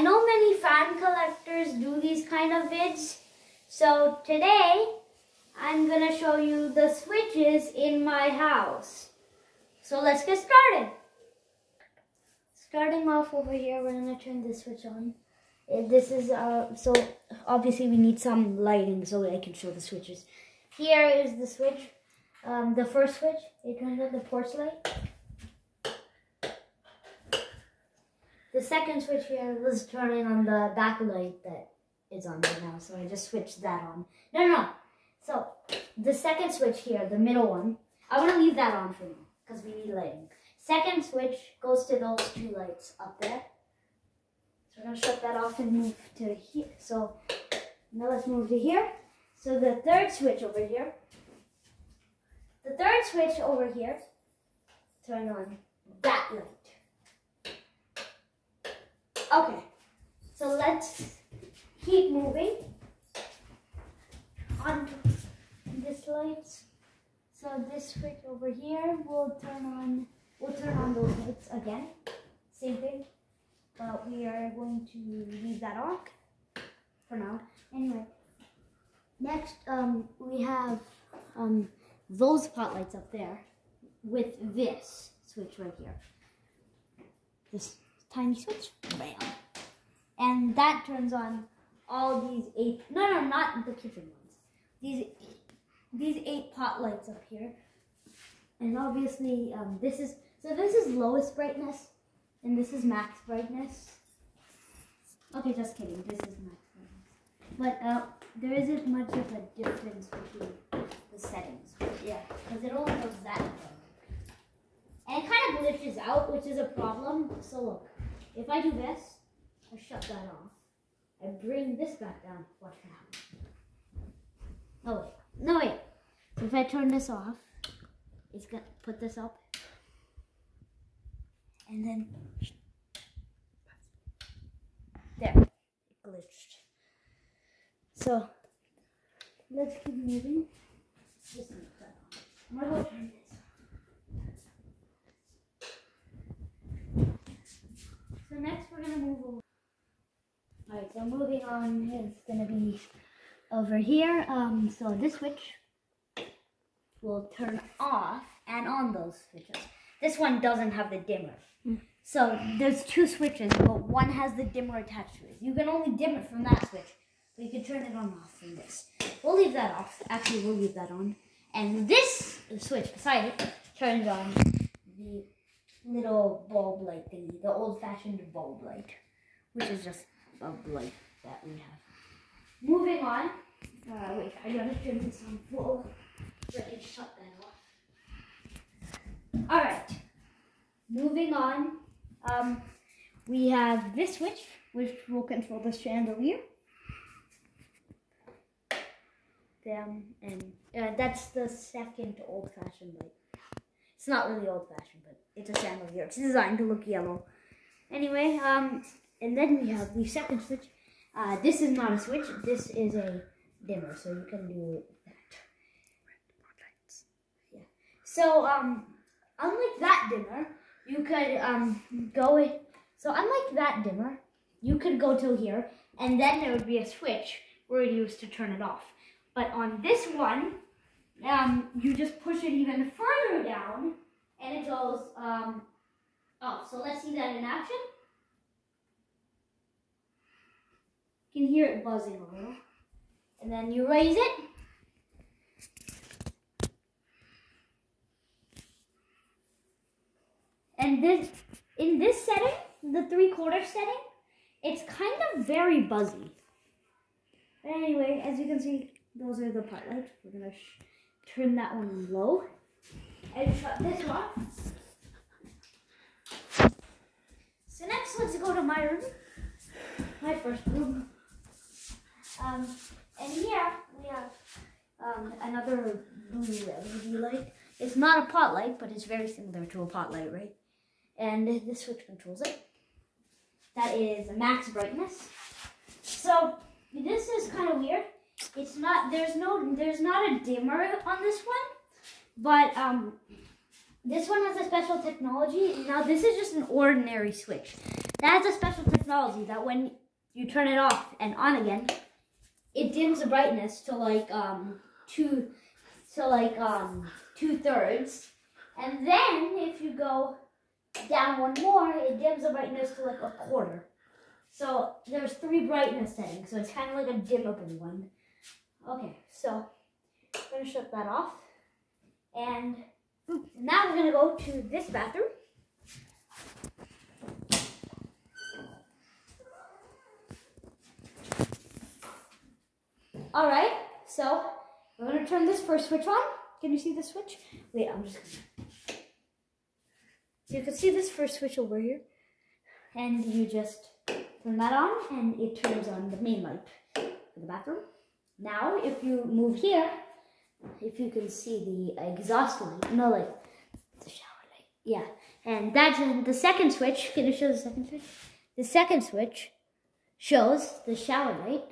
I know many fan collectors do these kind of vids. So today, I'm gonna show you the switches in my house. So let's get started. Starting off over here, we're gonna turn this switch on. Uh, This is, uh, so obviously we need some lighting so I can show the switches. Here is the switch, um, the first switch. It turns on the porch light. The second switch here was turning on the backlight that is on right now, so I just switched that on. No, no, no. So the second switch here, the middle one, I want to leave that on for now because we need lighting. Second switch goes to those two lights up there. So we're gonna shut that off and move to here. So now let's move to here. So the third switch over here. The third switch over here. Turn on that light. Okay. So let's keep moving on to this lights. So this switch over here will turn on we'll turn on those lights again. Same thing. But we are going to leave that off for now. Anyway. Next um we have um those spotlights up there with this switch right here. This tiny switch. Bam. And that turns on all these eight no no not the kitchen ones. These these eight pot lights up here. And obviously, um, this is, so this is lowest brightness, and this is max brightness. Okay, just kidding, this is max brightness. But uh, there isn't much of a difference between the settings. Yeah, because it only goes that dark. And it kind of glitches out, which is a problem. So look, if I do this, I shut that off. I bring this back down, watch what happens. Oh wait. No, wait. If I turn this off, it's gonna put this up. And then there, it glitched. So let's keep moving that on. I'm gonna go turn this on. So next we're gonna move over. Alright, so moving on is gonna be over here. Um, so this switch will turn off and on those switches. This one doesn't have the dimmer. So there's two switches, but one has the dimmer attached to it. You can only dim it from that switch, but you can turn it on and off from this. We'll leave that off. Actually, we'll leave that on. And this switch beside it turns on the little bulb light thingy, the old-fashioned bulb light, which is just a light that we have. Moving on. Uh, wait, I gotta turn this on full. Let me shut that off. Alright. Moving on. Um, we have this switch, which will control the chandelier. Them and uh, that's the second old-fashioned light. It's not really old-fashioned, but it's a chandelier. It's designed to look yellow. Anyway, um, and then we have the second switch. Uh, this is not a switch. This is a dimmer, so you can do that. Yeah. So, um, unlike that dimmer, you could um go. So unlike that dimmer, you could go till here, and then there would be a switch where you used to turn it off. But on this one, um, you just push it even further down, and it goes um off. So let's see that in action. You can hear it buzzing a little. And then you raise it. And this, in this setting, the three quarter setting, it's kind of very buzzy. But anyway, as you can see, those are the pot lights. We're gonna turn that one low and shut this off. So next, let's go to my room, my first room. Um, and here we have um, another blue LED light. It's not a pot light, but it's very similar to a pot light, right? And this switch controls it. That is max brightness. So this is kind of weird. It's not there's no there's not a dimmer on this one, but um, this one has a special technology. Now this is just an ordinary switch. That has a special technology that when you turn it off and on again, it dims the brightness to like um two to like um two thirds. And then if you go down one more, it dims the brightness to like a quarter. So there's three brightness settings, so it's kind of like a dimmable one. Okay, so I'm gonna shut that off. And now we're gonna go to this bathroom. All right, so I'm gonna turn this first switch on. Can you see the switch? Wait, I'm just gonna. So you can see this first switch over here, and you just turn that on, and it turns on the main light for the bathroom. Now, if you move here, if you can see the exhaust light, no, like the shower light, yeah, and that's the second switch. Can you show the second switch? The second switch shows the shower light.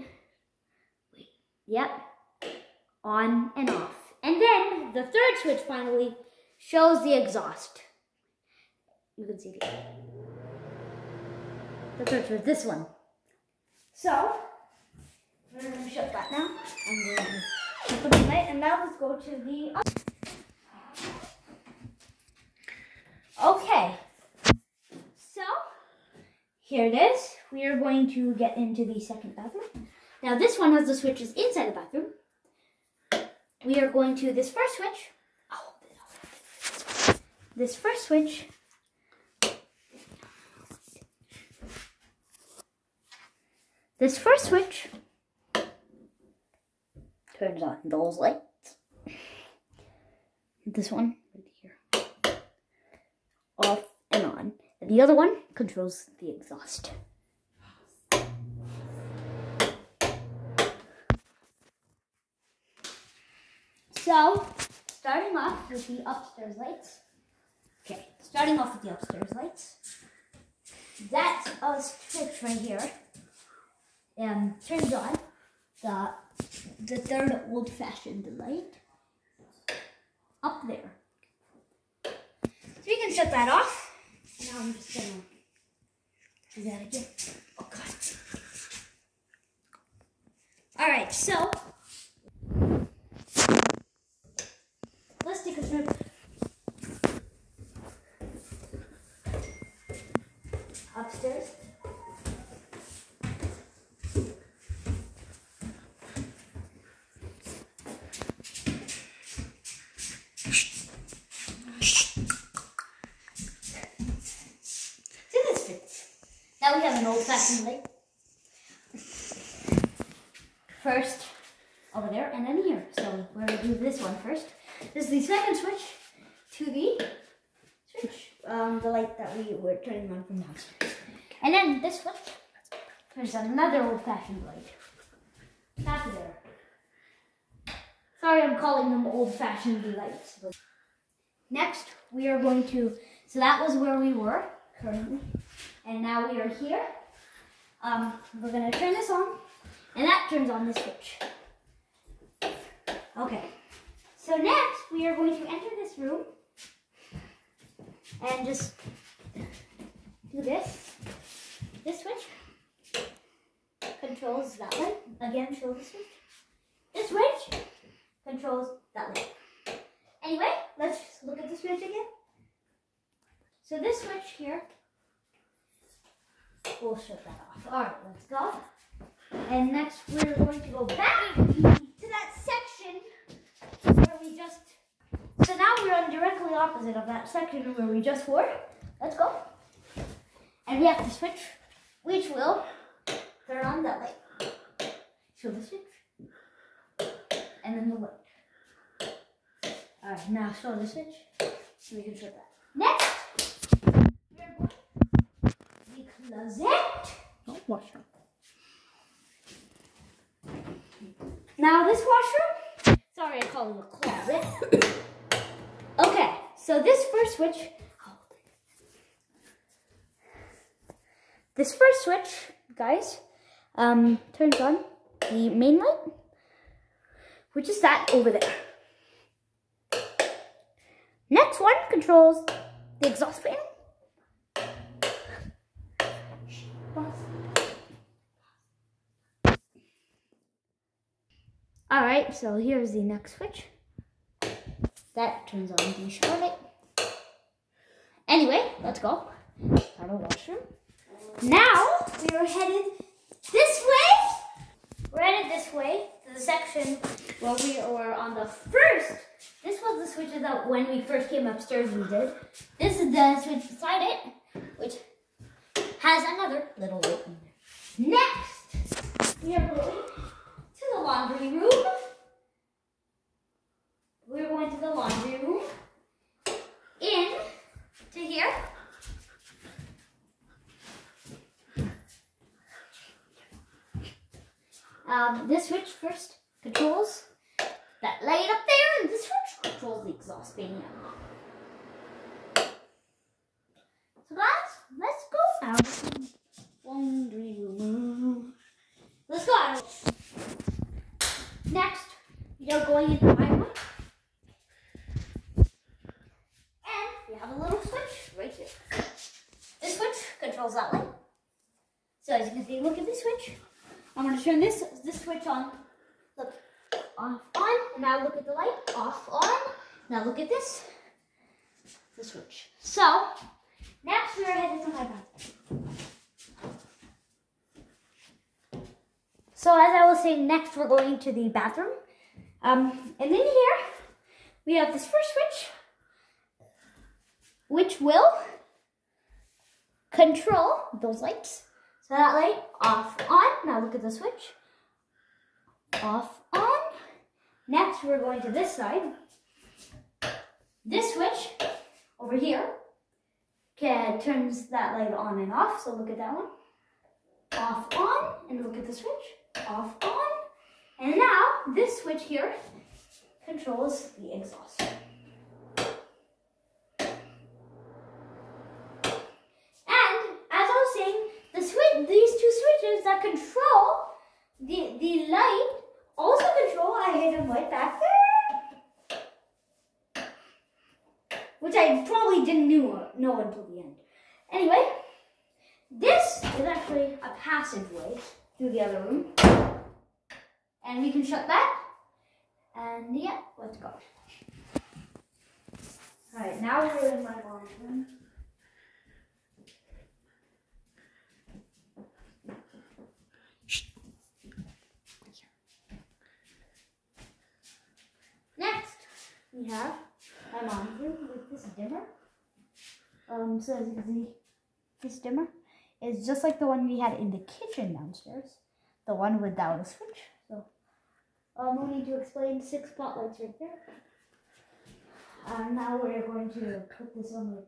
Yep. On and off. And then the third switch finally shows the exhaust. You can see the, the third switch, this one. So, we're going to shut that now. To put the light. And now let's go to the... Okay. So, here it is. We are going to get into the second bathroom. Now this one has the switches inside the bathroom. We are going to this first switch. This first switch. This first switch turns on those lights. This one right here. Off and on. And the other one controls the exhaust. So, starting off with the upstairs lights. Okay, starting off with the upstairs lights. That's a uh, switch right here. And turns on the the third old-fashioned light up there. So you can shut that off. Now I'm just gonna do that again. Oh god. Alright, so let's take a trip. Upstairs. See this fits. Now we have an old-fashioned light. First over there and then here. So we're gonna do this one first. This is the second switch to the switch, um, the light that we were turning on from downstairs. And then this one there's another old-fashioned light. Back there. Sorry, I'm calling them old-fashioned lights. Next, we are going to. So that was where we were currently, and now we are here. Um, we're gonna turn this on, and that turns on this switch. Okay. So next, we are going to enter this room and just do this. This switch controls that one. Again, show the switch. This switch controls that one. Anyway, let's look at the switch again. So this switch here, we'll shut that off. All right, let's go. And next, we're going to go back to that section where we just. So now we're on directly opposite of that section where we just were. Let's go. And we have to switch, which will turn on that light. Show the switch. And then the light. Alright, now show the switch. So we can show that. Next, we're going to the closet. Not washroom. Now this washroom, sorry I call it a closet. okay, so this first switch, this first switch, guys, um, turns on the main light, which is that over there. Next one controls the exhaust fan. All right, so here's the next switch. That turns on the light. Anyway, let's go. Out of washroom. Now we are headed this way. We're headed this way to the section where we were on the first. This was the switches that when we first came upstairs we did. This is the switch beside it, which has another little light. Next, we going to the laundry room. We're going to the laundry room. In to here. Um, this switch first controls that light up there, and this switch controls the exhaust fan. So guys, let's go out laundry room. Let's go out. Next, we are going into my room. And we have a little switch right here. This switch controls that light. So as you can see, look at this switch. I'm going to turn this this switch on. Look, off, on. And now look at the light. Off, on. Now look at this. The switch. So, next we are headed to my bathroom. So as I was saying, next we're going to the bathroom. Um, and in here, we have this first switch, which will control those lights. So that light off, on. Now look at the switch. Off, on. Next, we're going to this side. This switch over here can, turns that light on and off. So look at that one. Off, on. And look at the switch. Off, on. And now, this switch here controls the exhaust. And as I was saying, the switch, these two switches that control the, the light also control a hidden light back there. Which I probably didn't know, know until the end. Anyway, this is actually a passageway through the other room. And we can shut that. And yeah, let's go. Alright, now we're in my mom's room. Next, we have my mom's room with this dimmer. Um, so as you can see, this dimmer is just like the one we had in the kitchen downstairs. The one without a switch. So, um, no need to explain six spotlights right there. And now we're going to put this on the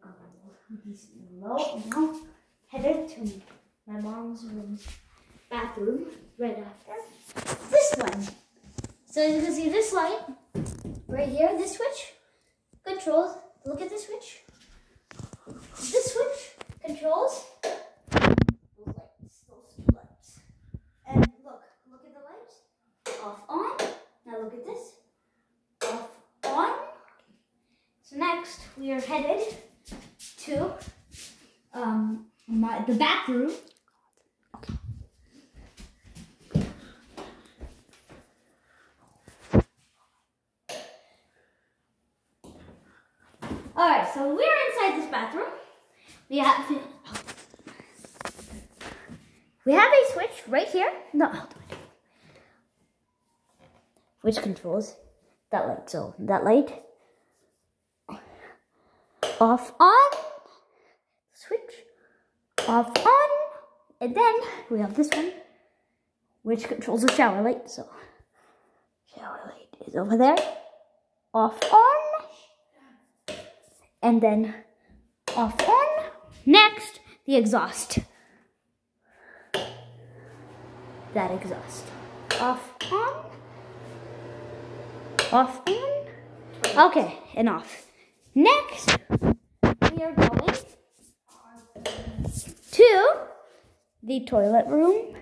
low. Now, headed to my mom's room, bathroom right after this one. So as you can see, this light right here, this switch controls, look at this switch. This switch controls those lights, those two lights. And look, look at the lights. Off, on. Now look at this. Off, on. So next, we are headed to um, my, the bathroom. Alright, so we're inside this bathroom. We have we have a switch right here. No, which controls that light. So that light off on switch off on and then we have this one which controls the shower light. So shower light is over there off on and then off on. Next, the exhaust. That exhaust. Off on. Off on. Okay, and off. Next, we are going to the toilet room,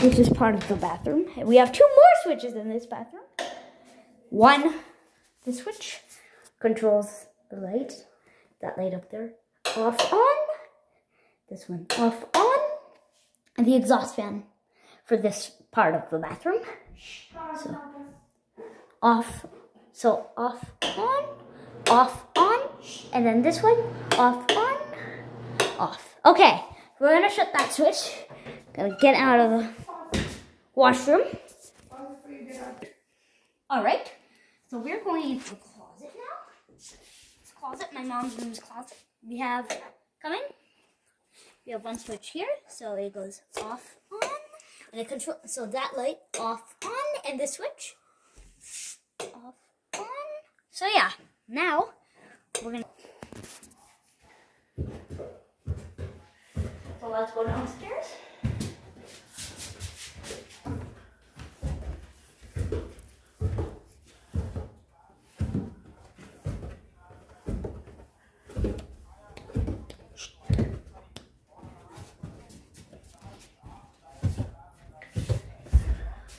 which is part of the bathroom. We have two more switches in this bathroom. One, the switch controls the light, that light up there, off on, this one off on, and the exhaust fan for this part of the bathroom. So off. So off, on, off, on, and then this one, off, on, off. Okay, we're gonna shut that switch. Gonna get out of the washroom. All right, so we're going into the closet now. This closet, my mom's room's closet. We have, come in. We have one switch here, so it goes off, on, and it control. So that light off, on, and this switch. So yeah, now we're gonna. So let's go downstairs.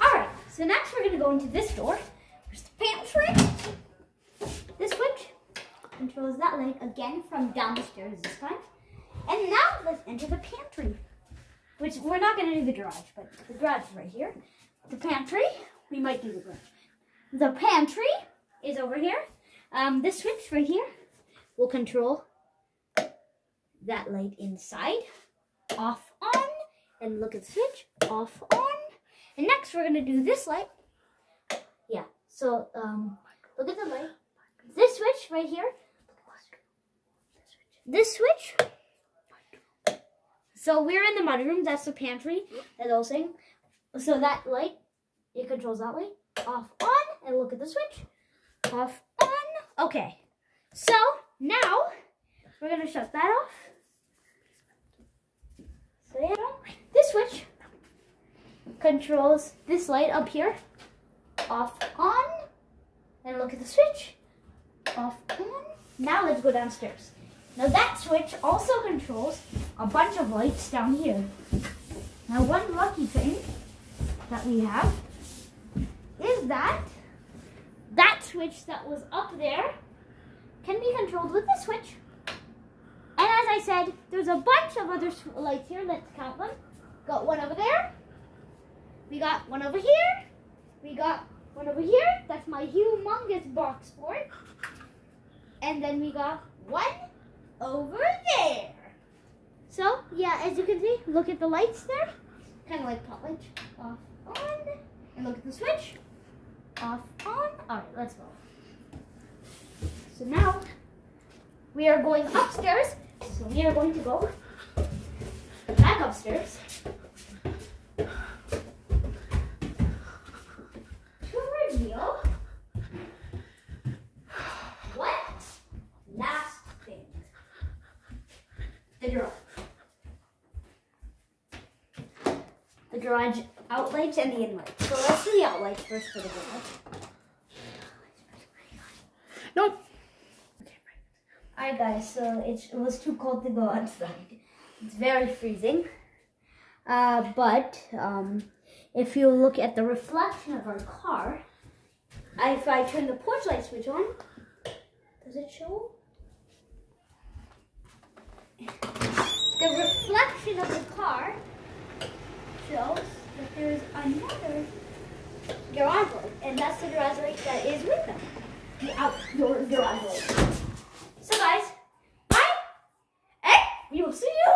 Alright, so next we're gonna go into this door. There's the pantry. Controls that light again from down the stairs this time. And now let's enter the pantry. Which we're not gonna do the garage, but the garage is right here. The pantry, we might do the garage. The pantry is over here. Um, this switch right here will control that light inside. Off, on, and look at the switch. Off, on. And next we're gonna do this light. Yeah, so um, look at the light. This switch right here. This switch. So we're in the mudroom. That's the pantry. That's all saying. So that light, it controls that light. Off, on, and look at the switch. Off, on. Okay. So now we're gonna shut that off. So yeah, this switch controls this light up here. Off, on, and look at the switch. Off, on. Now let's go downstairs. Now that switch also controls a bunch of lights down here. Now one lucky thing that we have is that that switch that was up there can be controlled with this switch. And as I said, there's a bunch of other lights here. Let's count them. Got one over there. We got one over here. We got one over here. That's my humongous box board. And then we got one over there. So, yeah, as you can see, look at the lights there. Kind of like pot lights. Off, on. And look at the switch. Off, on. Alright, let's go. So now, we are going upstairs. So we are going to go back upstairs. To reveal what last thing? The garage. The garage outlights and the inlights. So let's do the outlights first for the garage. No. Alright guys, so it was too cold to go outside. It's very freezing. Uh, but um, if you look at the reflection of our car, if I turn the porch light switch on, does it show? The reflection of the car shows that there is another Durandal, and that's the Durandal that is with them. The outdoor Durandal. So guys, bye, and we will see you